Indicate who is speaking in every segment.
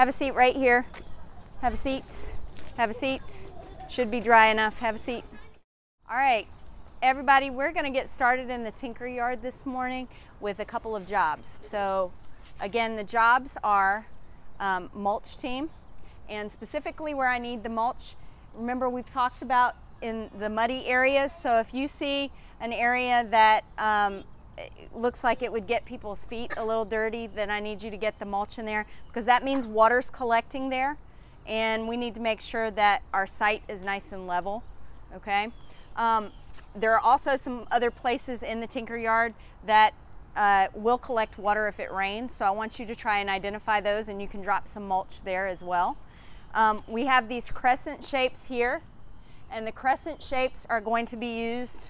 Speaker 1: Have a seat right here. Have a seat. Have a seat. Should be dry enough. Have a seat. All right, everybody, we're going to get started in the Tinker Yard this morning with a couple of jobs. So, again, the jobs are um, mulch team, and specifically where I need the mulch. Remember, we've talked about in the muddy areas. So, if you see an area that um, looks like it would get people's feet a little dirty, then I need you to get the mulch in there because that means water's collecting there and we need to make sure that our site is nice and level, okay? Um, there are also some other places in the Tinker Yard that uh, will collect water if it rains, so I want you to try and identify those and you can drop some mulch there as well. Um, we have these crescent shapes here and the crescent shapes are going to be used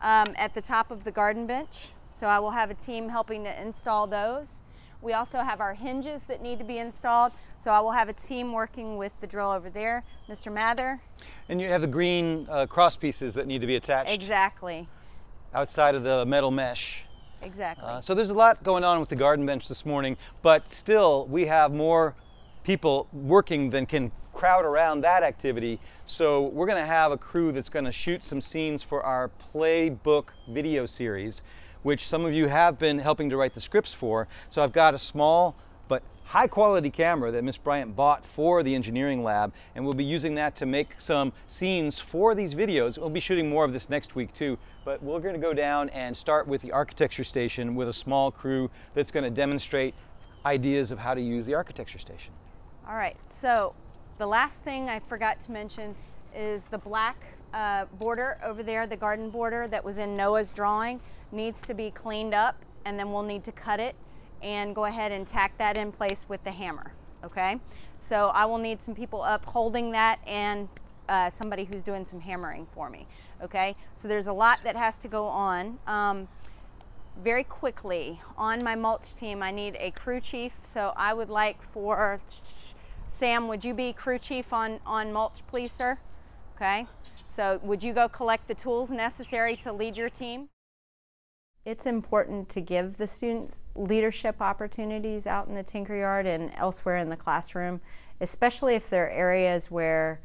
Speaker 1: um, at the top of the garden bench. So I will have a team helping to install those. We also have our hinges that need to be installed. So I will have a team working with the drill over there. Mr. Mather.
Speaker 2: And you have the green uh, cross pieces that need to be attached.
Speaker 1: Exactly.
Speaker 2: Outside of the metal mesh.
Speaker 1: Exactly.
Speaker 2: Uh, so there's a lot going on with the garden bench this morning, but still we have more people working than can crowd around that activity. So we're going to have a crew that's going to shoot some scenes for our playbook video series which some of you have been helping to write the scripts for. So I've got a small but high quality camera that Miss Bryant bought for the engineering lab and we'll be using that to make some scenes for these videos. We'll be shooting more of this next week too, but we're going to go down and start with the architecture station with a small crew that's going to demonstrate ideas of how to use the architecture station.
Speaker 1: All right, so the last thing I forgot to mention is the black uh, border over there, the garden border that was in Noah's drawing needs to be cleaned up and then we'll need to cut it and go ahead and tack that in place with the hammer, okay? So I will need some people up holding that and uh, somebody who's doing some hammering for me, okay? So there's a lot that has to go on. Um, very quickly, on my mulch team, I need a crew chief. So I would like for, Sam, would you be crew chief on, on mulch, please, sir? Okay, so would you go collect the tools necessary to lead your team? It's important to give the students leadership opportunities out in the Tinker Yard and elsewhere in the classroom, especially if there are areas where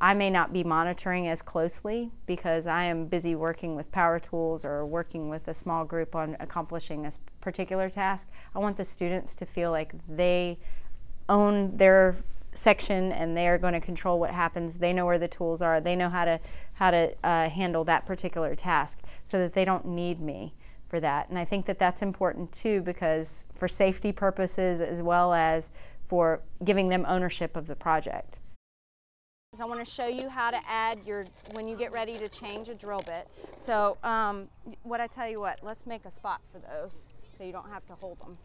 Speaker 1: I may not be monitoring as closely because I am busy working with power tools or working with a small group on accomplishing a particular task. I want the students to feel like they own their section and they are going to control what happens. They know where the tools are. They know how to how to uh, handle that particular task so that they don't need me for that. And I think that that's important too because for safety purposes as well as for giving them ownership of the project. I want to show you how to add your, when you get ready to change a drill bit. So um, what I tell you what, let's make a spot for those so you don't have to hold them.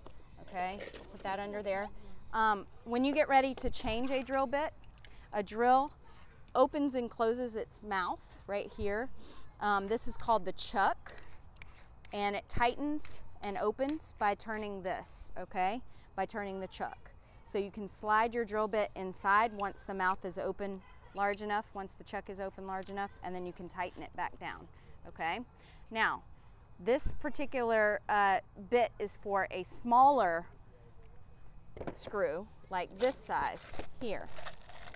Speaker 1: Okay, put that under there. Um, when you get ready to change a drill bit, a drill opens and closes its mouth right here. Um, this is called the chuck and it tightens and opens by turning this, okay? By turning the chuck. So you can slide your drill bit inside once the mouth is open large enough, once the chuck is open large enough, and then you can tighten it back down, okay? Now, this particular uh, bit is for a smaller screw, like this size here,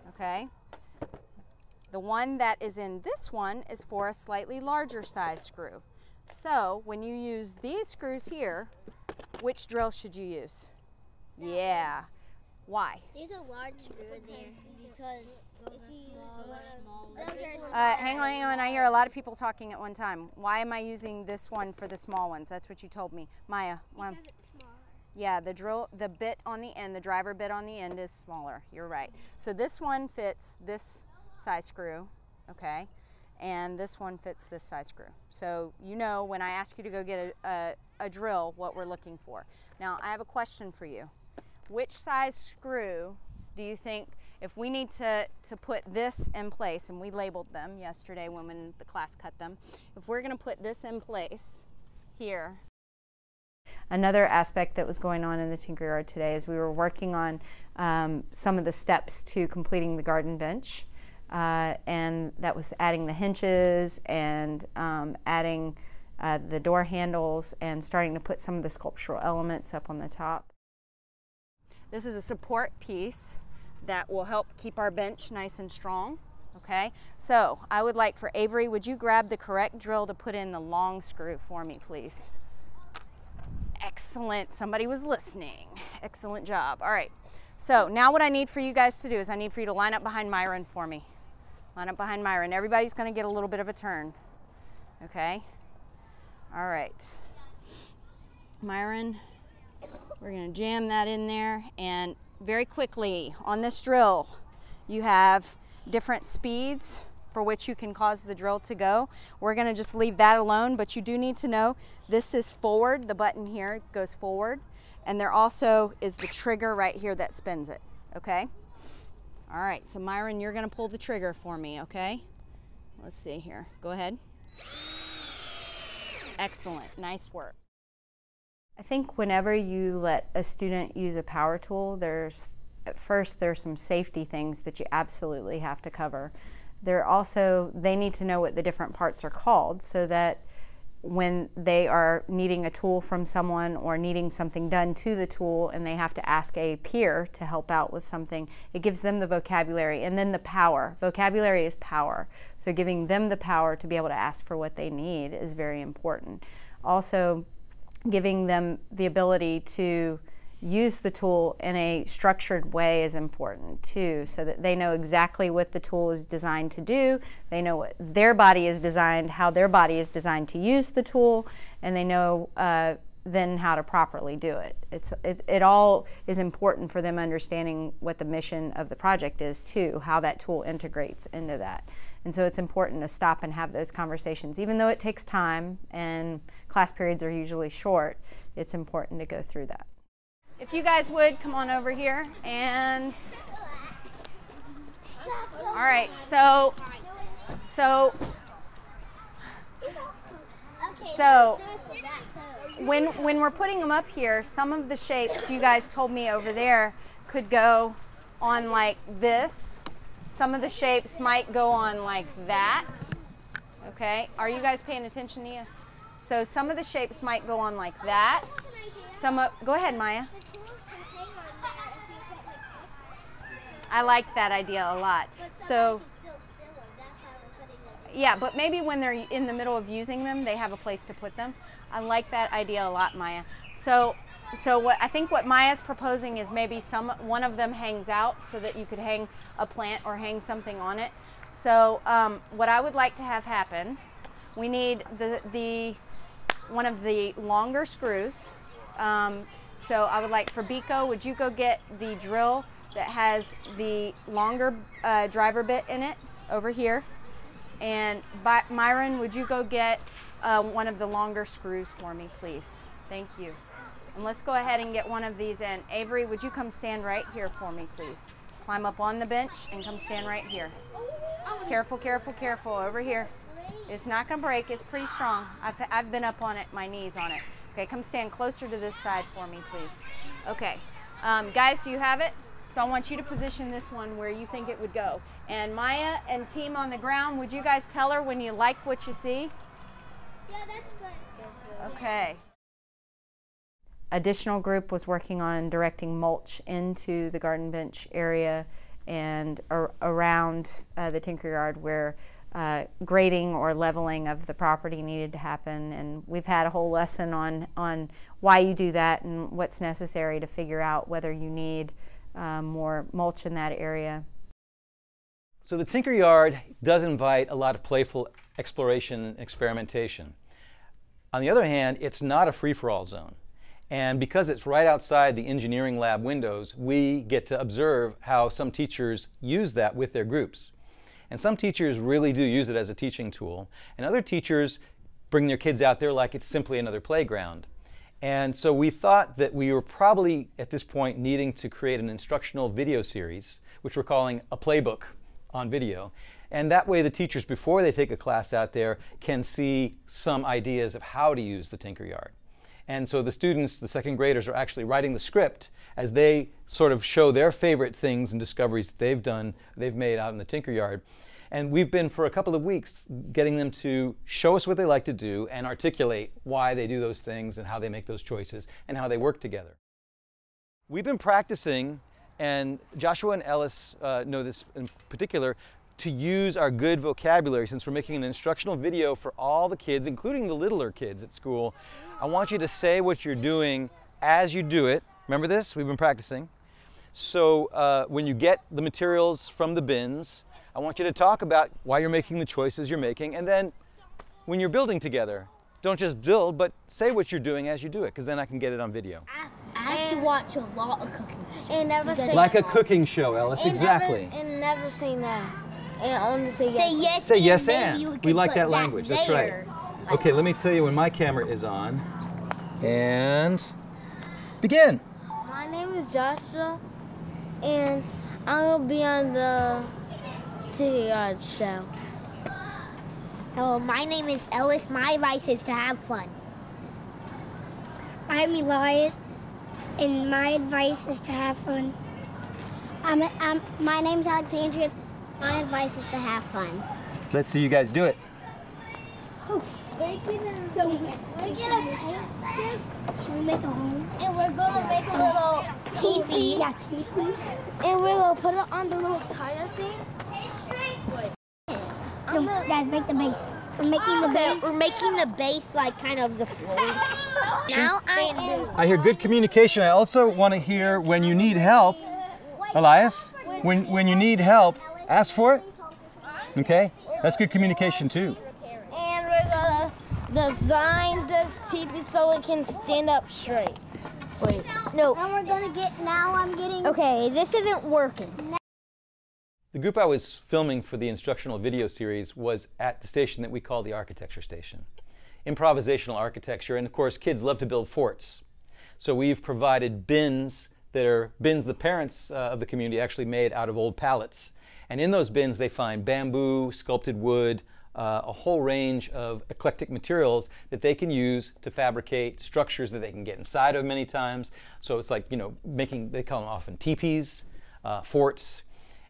Speaker 1: okay? The one that is in this one is for a slightly larger size screw. So when you use these screws here, which drill should you use? Yeah. Why?
Speaker 3: There's a large screw in there because
Speaker 1: uh, hang on, hang on. I hear a lot of people talking at one time. Why am I using this one for the small ones? That's what you told me. Maya,
Speaker 3: Because
Speaker 1: yeah, the drill, the bit on the end, the driver bit on the end is smaller. You're right. So this one fits this size screw, okay? And this one fits this size screw. So you know when I ask you to go get a, a, a drill what we're looking for. Now I have a question for you. Which size screw do you think if we need to, to put this in place, and we labeled them yesterday when, when the class cut them, if we're gonna put this in place here, Another aspect that was going on in the Tinker Yard today is we were working on um, some of the steps to completing the garden bench. Uh, and that was adding the hinges and um, adding uh, the door handles and starting to put some of the sculptural elements up on the top. This is a support piece that will help keep our bench nice and strong. Okay, so I would like for Avery, would you grab the correct drill to put in the long screw for me, please? Excellent, somebody was listening. Excellent job. All right, so now what I need for you guys to do is I need for you to line up behind Myron for me. Line up behind Myron. Everybody's gonna get a little bit of a turn. Okay, all right. Myron, we're gonna jam that in there and very quickly on this drill, you have different speeds for which you can cause the drill to go. We're gonna just leave that alone, but you do need to know this is forward, the button here goes forward, and there also is the trigger right here that spins it, okay? All right, so Myron, you're gonna pull the trigger for me, okay? Let's see here, go ahead. Excellent, nice work. I think whenever you let a student use a power tool, there's at first there's some safety things that you absolutely have to cover. There also they need to know what the different parts are called so that when they are needing a tool from someone or needing something done to the tool and they have to ask a peer to help out with something, it gives them the vocabulary and then the power. Vocabulary is power. So giving them the power to be able to ask for what they need is very important. Also, giving them the ability to use the tool in a structured way is important too, so that they know exactly what the tool is designed to do, they know what their body is designed, how their body is designed to use the tool, and they know uh, then how to properly do it. It's, it. It all is important for them understanding what the mission of the project is too, how that tool integrates into that. And so it's important to stop and have those conversations. Even though it takes time and class periods are usually short, it's important to go through that. If you guys would come on over here and all right, so so so when when we're putting them up here, some of the shapes you guys told me over there could go on like this. Some of the shapes might go on like that. Okay, are you guys paying attention, Nia? So some of the shapes might go on like that. Some of, go ahead, Maya. I like that idea a lot. So, yeah, but maybe when they're in the middle of using them, they have a place to put them. I like that idea a lot, Maya. So, so what I think what Maya's proposing is maybe some one of them hangs out so that you could hang a plant or hang something on it. So, um, what I would like to have happen, we need the the one of the longer screws. Um, so I would like for Biko, would you go get the drill that has the longer uh, driver bit in it over here. And By Myron, would you go get uh, one of the longer screws for me, please? Thank you. And let's go ahead and get one of these in. Avery, would you come stand right here for me, please? Climb up on the bench and come stand right here. Careful, careful, careful. Over here. It's not to break. It's pretty strong. I've, I've been up on it, my knees on it. Okay, come stand closer to this side for me, please. Okay. Um, guys, do you have it? So I want you to position this one where you think it would go. And Maya and team on the ground, would you guys tell her when you like what you see?
Speaker 3: Yeah, that's good.
Speaker 1: Okay. Additional group was working on directing mulch into the garden bench area and ar around uh, the tinker yard where uh, grading or leveling of the property needed to happen. And we've had a whole lesson on, on why you do that and what's necessary to figure out whether you need um, more mulch in that area.
Speaker 2: So the Tinker Yard does invite a lot of playful exploration and experimentation. On the other hand, it's not a free-for-all zone. And because it's right outside the engineering lab windows, we get to observe how some teachers use that with their groups. And some teachers really do use it as a teaching tool, and other teachers bring their kids out there like it's simply another playground. And so we thought that we were probably at this point needing to create an instructional video series, which we're calling a playbook on video. And that way the teachers, before they take a class out there, can see some ideas of how to use the Tinker Yard. And so the students, the second graders, are actually writing the script as they sort of show their favorite things and discoveries they've done, they've made out in the Tinker Yard. And we've been for a couple of weeks getting them to show us what they like to do and articulate why they do those things and how they make those choices and how they work together. we've been practicing, and Joshua and Ellis uh, know this in particular, to use our good vocabulary since we're making an instructional video for all the kids, including the littler kids at school. I want you to say what you're doing as you do it. Remember this? We've been practicing. So uh, when you get the materials from the bins, I want you to talk about why you're making the choices you're making, and then when you're building together, don't just build, but say what you're doing as you do it, because then I can get it on video.
Speaker 4: I have to watch a lot of cooking.
Speaker 3: And never say
Speaker 2: Like a cooking show, Ellis, exactly.
Speaker 3: and never say no. And only say
Speaker 4: Say
Speaker 3: yes.
Speaker 4: yes.
Speaker 2: Say yes
Speaker 4: maybe
Speaker 2: and. We like
Speaker 4: put
Speaker 2: that language, that's right.
Speaker 4: there.
Speaker 2: Okay, let me tell you when my camera is on. And begin.
Speaker 3: My name is Joshua, and I'm gonna be on the Tiki Yard show.
Speaker 4: Hello, my name is Ellis. My advice is to have fun.
Speaker 5: I'm Elias, and my advice is to have fun. I'm, I'm, my name's Alexandria. My advice is to have fun.
Speaker 2: Let's see you guys do it. Oh.
Speaker 3: So we're gonna paint this,
Speaker 5: Should we make a home?
Speaker 3: and we're gonna make a little teepee,
Speaker 5: Yeah, teepee.
Speaker 3: and we're gonna put it on the little tire thing.
Speaker 5: So, guys, make the base. We're making the
Speaker 4: Okay,
Speaker 5: base.
Speaker 4: we're making the base like kind of the floor. now I am.
Speaker 2: I hear good communication. I also want to hear when you need help, Elias, when, when you need help, ask for it. Okay? That's good communication too.
Speaker 3: And we're gonna design this teepee so it can stand up straight. Wait, no.
Speaker 5: And we're gonna get, now I'm getting.
Speaker 4: Okay, this isn't working.
Speaker 2: The group I was filming for the instructional video series was at the station that we call the architecture station. Improvisational architecture, and of course, kids love to build forts. So we've provided bins that are bins the parents uh, of the community actually made out of old pallets. And in those bins, they find bamboo, sculpted wood, uh, a whole range of eclectic materials that they can use to fabricate structures that they can get inside of many times. So it's like, you know, making, they call them often teepees, uh, forts.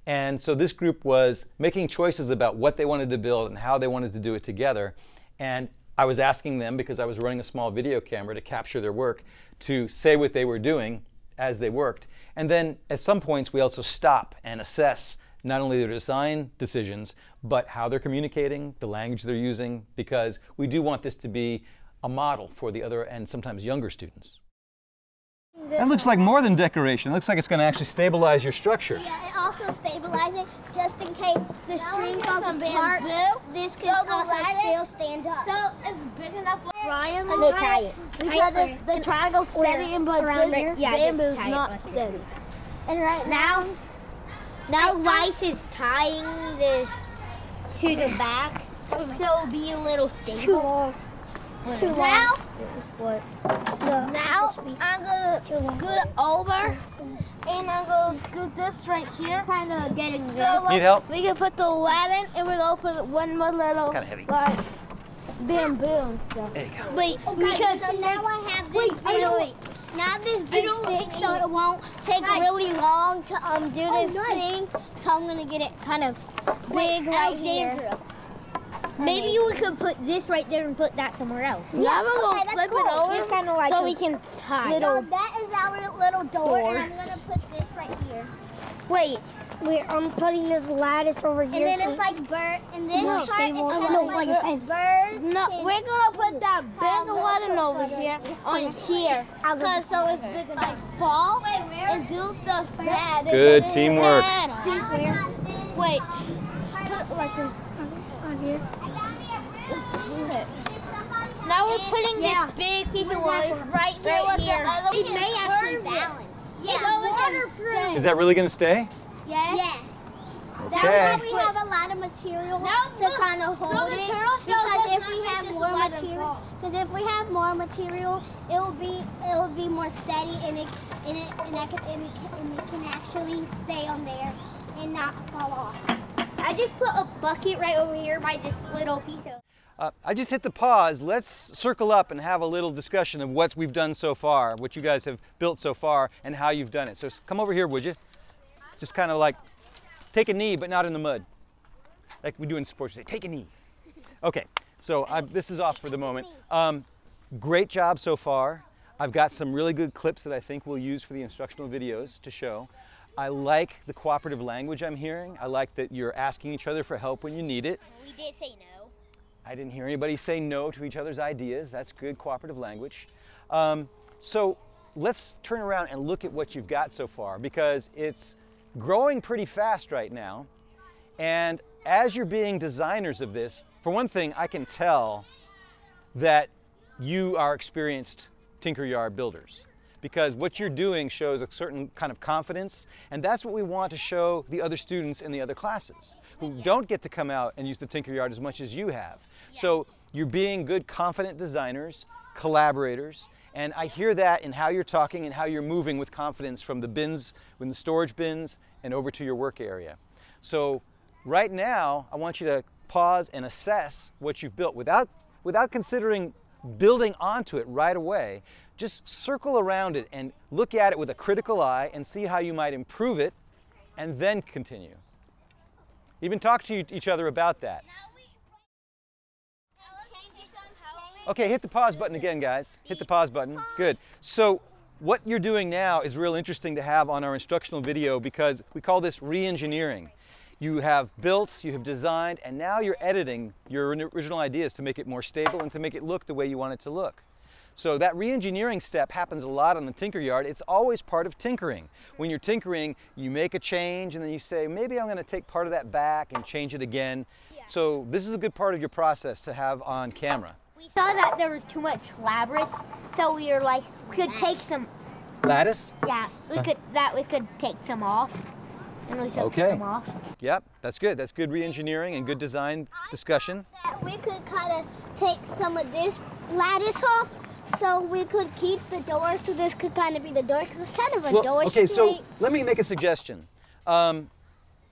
Speaker 2: And so this group was making choices about what they wanted to build and how they wanted to do it together. And I was asking them, because I was running a small video camera to capture their work, to say what they were doing as they worked. And then at some points, we also stop and assess not only their design decisions, but how they're communicating, the language they're using, because we do want this to be a model for the other and sometimes younger students. That looks like more than decoration. It looks like it's going to actually stabilize your structure.
Speaker 5: Yeah, it also stabilizes just in case the string
Speaker 3: get
Speaker 5: falls
Speaker 3: some
Speaker 5: apart.
Speaker 3: bamboo.
Speaker 5: This can
Speaker 3: the
Speaker 5: also still stand up.
Speaker 3: So it's big enough for Ryan
Speaker 5: Let's try it.
Speaker 3: Because the, the triangle's steady, and but
Speaker 5: around
Speaker 3: the
Speaker 5: here?
Speaker 4: Yeah,
Speaker 3: bamboo's not
Speaker 4: right
Speaker 3: steady.
Speaker 5: and right now,
Speaker 4: Now Rice is tying this to the back, oh so it'll be a little stable.
Speaker 5: too long. Too long.
Speaker 3: Now,
Speaker 5: No,
Speaker 3: now. I'm gonna scoot over, and I'm gonna scoot this right here.
Speaker 5: Kind of getting
Speaker 3: So
Speaker 5: there.
Speaker 2: Need help?
Speaker 3: we can put the ladder, and we're gonna put one more little It's
Speaker 2: kinda heavy.
Speaker 3: like bamboo and stuff.
Speaker 2: There you go.
Speaker 5: Wait, because so now I have this. Wait, wait, wait. Now this big stick, so
Speaker 3: it-
Speaker 5: won't take really long to um do
Speaker 3: Oh,
Speaker 5: this
Speaker 3: nice.
Speaker 5: thing. So I'm gonna get it kind of big right here.
Speaker 4: Maybe we could put this right there and put that somewhere else.
Speaker 3: Yeah, we're gonna
Speaker 5: okay,
Speaker 3: flip
Speaker 5: cool.
Speaker 3: it over
Speaker 5: It's kinda like
Speaker 3: so we can tie.
Speaker 5: So that is our little door,
Speaker 4: Door.
Speaker 5: and I'm gonna put this right here.
Speaker 4: Wait,
Speaker 5: We're I'm putting this lattice over
Speaker 3: here
Speaker 5: And then
Speaker 3: so-
Speaker 5: it's like bird, and this
Speaker 3: No,
Speaker 5: part is kind
Speaker 3: No,
Speaker 5: of like,
Speaker 3: like a
Speaker 5: birds.
Speaker 3: No, we're gonna put that big one over here on here,
Speaker 5: I'll
Speaker 3: cause so it's big enough fall and do stuff bad.
Speaker 2: Good teamwork.
Speaker 3: Wait, put it like this.
Speaker 5: on here.
Speaker 4: now we're putting
Speaker 5: Yeah.
Speaker 4: this big piece of wood right,
Speaker 3: Right
Speaker 4: here.
Speaker 3: It may actually
Speaker 5: balance.
Speaker 3: Yeah,
Speaker 5: so it can.
Speaker 2: Is that really going to stay?
Speaker 5: Yes. yes. That's
Speaker 2: Okay.
Speaker 5: why we have a lot of material
Speaker 3: Now,
Speaker 5: to
Speaker 3: look,
Speaker 5: kind of hold
Speaker 3: so the
Speaker 5: it.
Speaker 3: turtle shells
Speaker 5: Because if we have more material, because if we have more material, it will be it will be more steady and it and it and, that can, and, it, can, and it can actually stay on there and not fall off.
Speaker 4: I just put a bucket right over here by this little piece of.
Speaker 2: Uh, I just hit the pause. Let's circle up and have a little discussion of what we've done so far, what you guys have built so far, and how you've done it. So come over here, would you? Just kind of like take a knee, but not in the mud. Like we do in sports, we say, take a knee. Okay, so I, this is off for the moment. Um, great job so far. I've got some really good clips that I think we'll use for the instructional videos to show. I like the cooperative language I'm hearing. I like that you're asking each other for help when you need it.
Speaker 4: We did say no.
Speaker 2: I didn't hear anybody say no to each other's ideas. That's good cooperative language. Um, so let's turn around and look at what you've got so far because it's growing pretty fast right now. And as you're being designers of this, for one thing, I can tell that you are experienced Tinker Yard builders because what you're doing shows a certain kind of confidence and that's what we want to show the other students in the other classes who don't get to come out and use the Tinker Yard as much as you have. So you're being good confident designers, collaborators, and I hear that in how you're talking and how you're moving with confidence from the bins, from the storage bins and over to your work area. So right now, I want you to pause and assess what you've built without, without considering building onto it right away. Just circle around it and look at it with a critical eye and see how you might improve it and then continue. Even talk to each other about that. Okay, hit the pause button again, guys. Hit the pause button. Good. So what you're doing now is real interesting to have on our instructional video because we call this re-engineering. You have built, you have designed, and now you're editing your original ideas to make it more stable and to make it look the way you want it to look. So that re-engineering step happens a lot on the Tinker Yard. It's always part of tinkering. When you're tinkering, you make a change and then you say, maybe I'm going to take part of that back and change it again. So this is a good part of your process to have on camera.
Speaker 4: We saw that there was too much labrys, so we were like, we could take some.
Speaker 2: Lattice?
Speaker 4: Yeah, we could that we could take some off, and we took
Speaker 2: Okay.
Speaker 4: some off.
Speaker 2: Yep, that's good. That's good re-engineering and good design discussion.
Speaker 5: We could kind of take some of this lattice off so we could keep the door so this could kind of be the door because it's kind of a door
Speaker 2: okay, so let me make a suggestion. Um,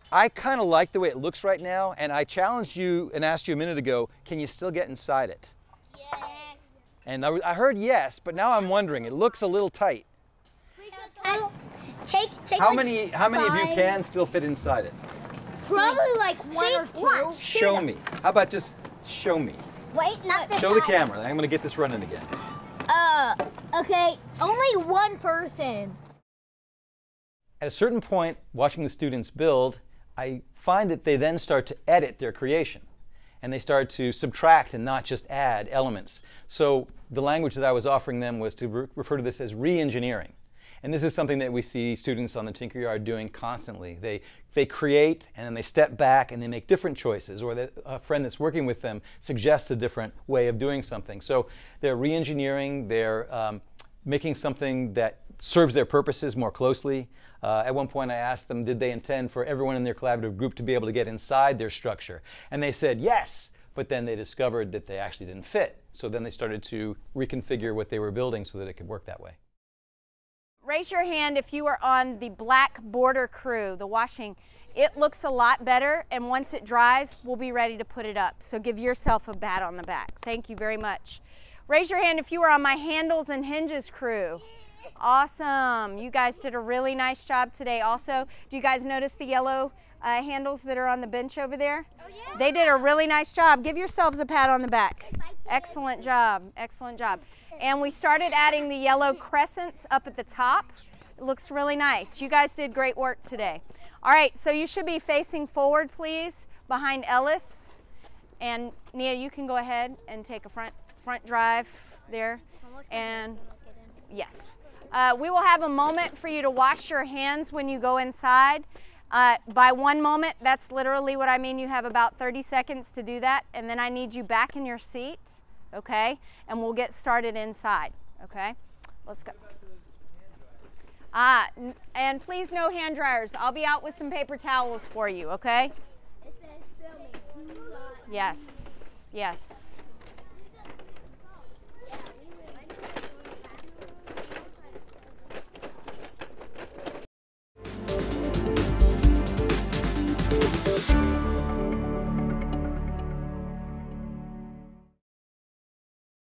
Speaker 2: I kind of like the way it looks right now, and I challenged you and asked you a minute ago, can you still get inside it?
Speaker 5: Yes.
Speaker 2: And I heard yes, but now I'm wondering, it looks a little tight.
Speaker 5: Kind take take
Speaker 2: How
Speaker 5: like
Speaker 2: many, how many of you can still fit inside it?
Speaker 4: Probably like one
Speaker 5: See,
Speaker 4: or two.
Speaker 5: watch.
Speaker 2: Show me. How about just show me?
Speaker 5: Wait, not this
Speaker 2: Show the camera. I'm going to get this running again.
Speaker 4: Uh, okay, only one person.
Speaker 2: At a certain point, watching the students build, I find that they then start to edit their creation. And they start to subtract and not just add elements. So the language that I was offering them was to re- refer to this as re-engineering. And this is something that we see students on the Tinker Yard doing constantly. They, they create and then they step back and they make different choices, or a friend that's working with them suggests a different way of doing something. So they're re engineering, they're um, making something that serves their purposes more closely. Uh, at one point, I asked them, did they intend for everyone in their collaborative group to be able to get inside their structure? And they said yes, but then they discovered that they actually didn't fit. So then they started to reconfigure what they were building so that it could work that way.
Speaker 1: Raise your hand if you are on the black border crew, the washing. It looks a lot better, and once it dries, we'll be ready to put it up. So give yourself a pat on the back. Thank you very much. Raise your hand if you are on my handles and hinges crew. Awesome. You guys did a really nice job today. Also, do you guys notice the yellow uh, handles that are on the bench over there? Oh, yeah. They did a really nice job. Give yourselves a pat on the back. Excellent job. Excellent job. And we started adding the yellow crescents up at the top. It looks really nice. You guys did great work today. All right, so you should be facing forward, please, behind Ellis. And Nia, you can go ahead and take a front front drive there. And yes, uh, we will have a moment for you to wash your hands when you go inside. Uh, by one moment, that's literally what I mean. You have about 30 seconds to do that, and then I need you back in your seat, okay? And we'll get started inside, okay? Let's go. Ah, and please no hand dryers. I'll be out with some paper towels for you, okay? Yes, yes.